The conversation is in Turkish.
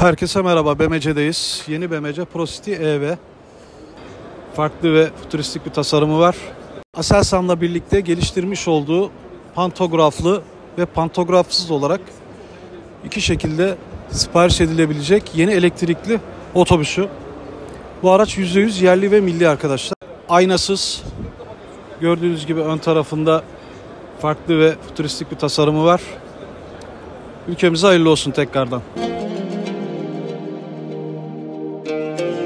Herkese merhaba. BMC'deyiz. Yeni BMC Pro City EV. Farklı ve futuristik bir tasarımı var. Aselsan'la birlikte geliştirmiş olduğu pantograflı ve pantografsız olarak iki şekilde sipariş edilebilecek yeni elektrikli otobüsü. Bu araç %100 yerli ve milli arkadaşlar. Aynasız. Gördüğünüz gibi ön tarafında farklı ve futuristik bir tasarımı var. Ülkemize hayırlı olsun tekrardan. thank you